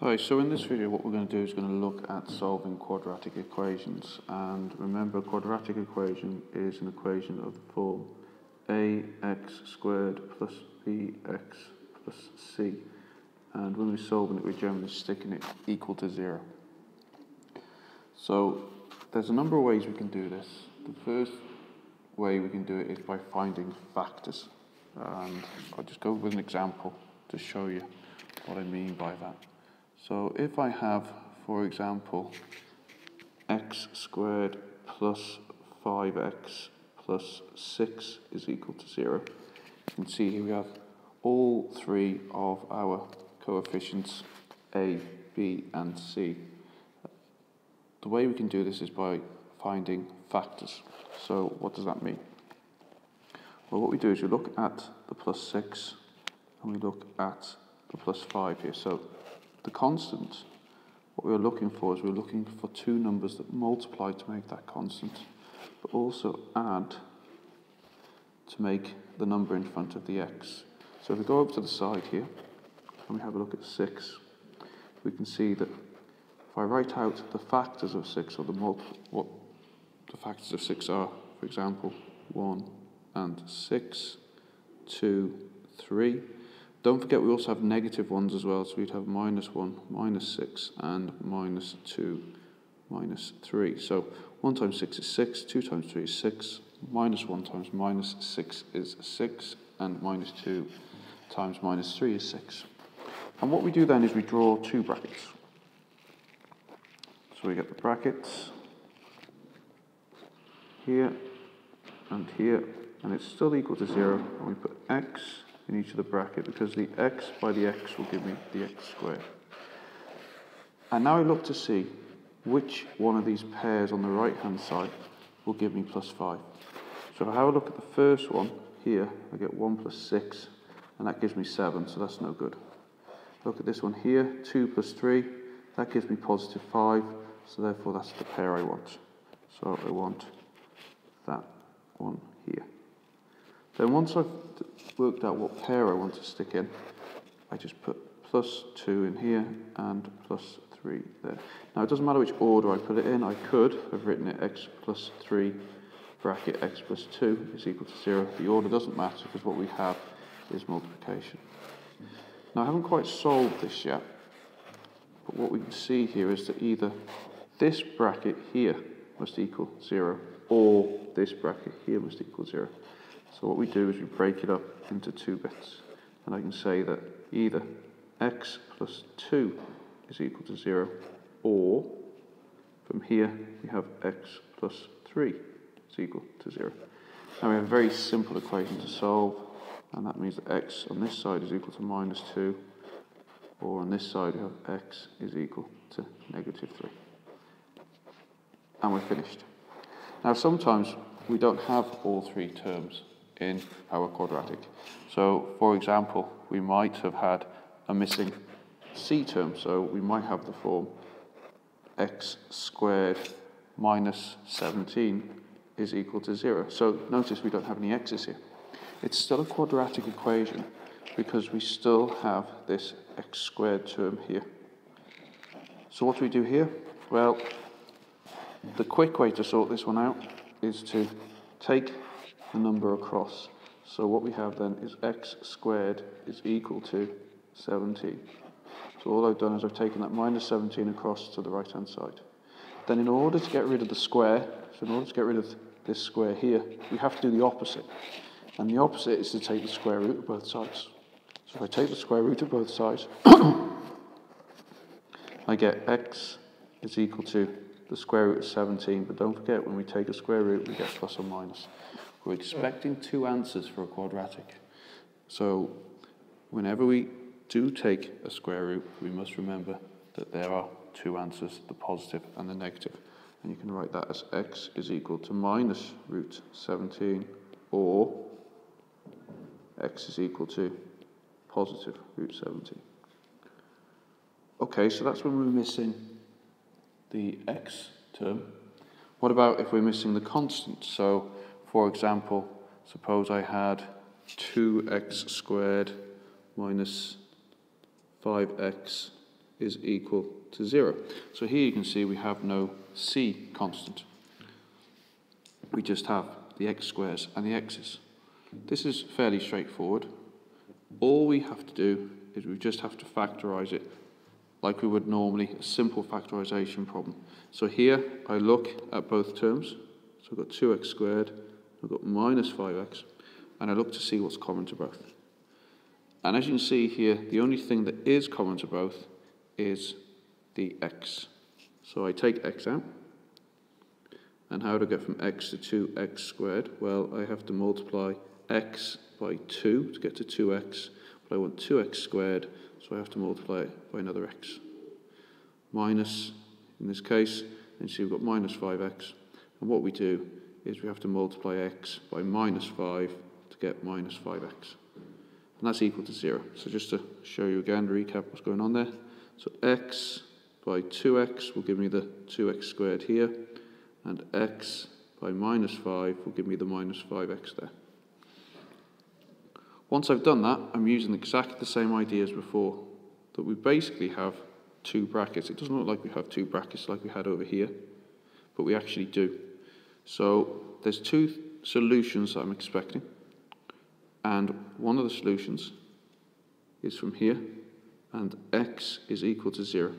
Hi, so in this video what we're going to do is going to look at solving quadratic equations and remember a quadratic equation is an equation of the form ax squared plus bx plus c and when we're solving it we're generally sticking it equal to zero. So there's a number of ways we can do this. The first way we can do it is by finding factors and I'll just go with an example to show you what I mean by that. So if I have, for example, x squared plus 5x plus 6 is equal to 0, you can see here we have all three of our coefficients a, b and c. The way we can do this is by finding factors. So what does that mean? Well, what we do is we look at the plus 6 and we look at the plus 5 here. So the constant, what we're looking for is we're looking for two numbers that multiply to make that constant, but also add to make the number in front of the x. So if we go over to the side here, and we have a look at 6, we can see that if I write out the factors of 6, or the what the factors of 6 are, for example, 1 and 6, 2, 3, don't forget we also have negative ones as well, so we'd have minus 1, minus 6, and minus 2, minus 3. So 1 times 6 is 6, 2 times 3 is 6, minus 1 times minus 6 is 6, and minus 2 times minus 3 is 6. And what we do then is we draw two brackets. So we get the brackets here and here, and it's still equal to 0, and we put x in each of the bracket because the x by the x will give me the x squared. And now I look to see which one of these pairs on the right hand side will give me plus 5. So if I have a look at the first one here, I get 1 plus 6 and that gives me 7, so that's no good. Look at this one here, 2 plus 3, that gives me positive 5, so therefore that's the pair I want. So I want that one here. Then once I've worked out what pair I want to stick in, I just put plus 2 in here and plus 3 there. Now it doesn't matter which order I put it in, I could have written it x plus 3 bracket x plus 2 is equal to 0. The order doesn't matter because what we have is multiplication. Now I haven't quite solved this yet, but what we can see here is that either this bracket here must equal 0 or this bracket here must equal 0. So what we do is we break it up into two bits. And I can say that either x plus 2 is equal to 0, or from here we have x plus 3 is equal to 0. Now we have a very simple equation to solve, and that means that x on this side is equal to minus 2, or on this side we have x is equal to negative 3. And we're finished. Now sometimes we don't have all three terms in our quadratic. So, for example, we might have had a missing c term, so we might have the form x squared minus 17 is equal to 0. So notice we don't have any x's here. It's still a quadratic equation because we still have this x squared term here. So what do we do here? Well, the quick way to sort this one out is to take the number across. So what we have then is x squared is equal to 17. So all I've done is I've taken that minus 17 across to the right hand side. Then in order to get rid of the square, so in order to get rid of this square here, we have to do the opposite. And the opposite is to take the square root of both sides. So if I take the square root of both sides, I get x is equal to the square root of 17, but don't forget when we take a square root we get plus or minus. We're expecting two answers for a quadratic. So whenever we do take a square root, we must remember that there are two answers, the positive and the negative. And you can write that as x is equal to minus root 17 or x is equal to positive root 17. Okay, so that's when we're missing the x term. What about if we're missing the constant? So for example, suppose I had 2x squared minus 5x is equal to 0. So here you can see we have no c constant. We just have the x squares and the x's. This is fairly straightforward. All we have to do is we just have to factorise it like we would normally, a simple factorisation problem. So here I look at both terms. So I've got 2x squared, I've got minus 5x, and I look to see what's common to both. And as you can see here, the only thing that is common to both is the x. So I take x out. And how do I get from x to 2x squared? Well, I have to multiply x by 2 to get to 2x, but I want 2x squared, so I have to multiply it by another x. Minus, in this case, and see we've got minus 5x, and what we do is we have to multiply x by minus 5 to get minus 5x and that's equal to 0. So just to show you again, to recap what's going on there. So x by 2x will give me the 2x squared here, and x by minus 5 will give me the minus 5x there. Once I've done that, I'm using exactly the same idea as before, that we basically have two brackets. It doesn't look like we have two brackets like we had over here, but we actually do. So there's two solutions I'm expecting. And one of the solutions is from here, and x is equal to 0.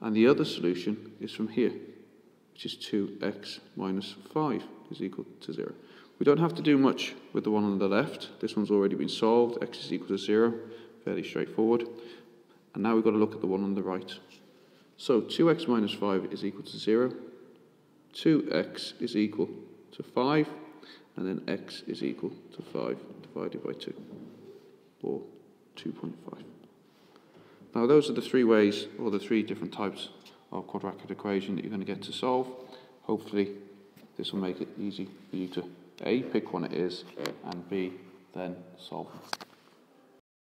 And the other solution is from here, which is 2x minus 5 is equal to 0. We don't have to do much with the one on the left. This one's already been solved. x is equal to 0. Fairly straightforward. And now we've got to look at the one on the right. So 2x minus 5 is equal to 0. 2x is equal to 5 and then x is equal to 5 divided by 2, or 2.5. Now those are the three ways, or the three different types of quadratic equation that you're going to get to solve. Hopefully this will make it easy for you to A, pick one it is, and B, then solve.